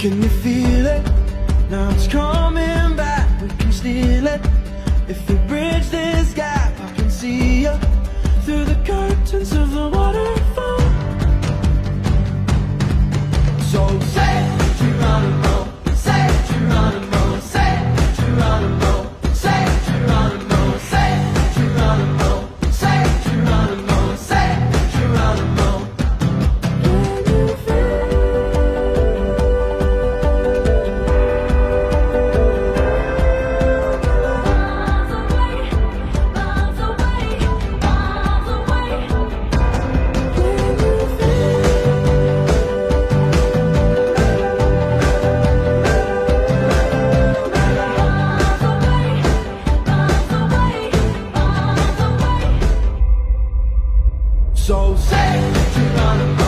Can you feel it? Now it's coming back. We can steal it. If we bridge this gap, I can see you through the curtains of the waterfall. So say Geronimo